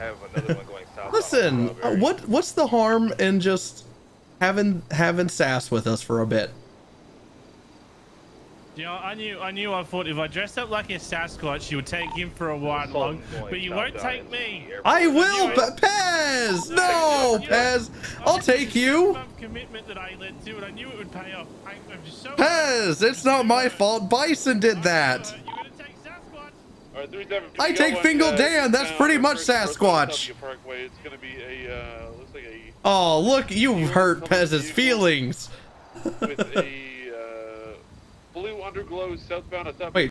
have another one going south. Listen, uh, what what's the harm in just having having sass with us for a bit? You know, I knew, I knew. I thought if I dressed up like a Sasquatch, you would take him for a ride along, but you won't take me. I will, but Pez. No, Pez. I'll take you. Commitment that I led to, and I knew it would pay off. I, I'm just so. Pez, it's not my fault. Bison did that. I take Fingal Dan. That's pretty much Sasquatch. It's gonna be a uh, looks like a Oh, look, you hurt Pez's feelings. with a uh, blue underglow southbound at top. Wait,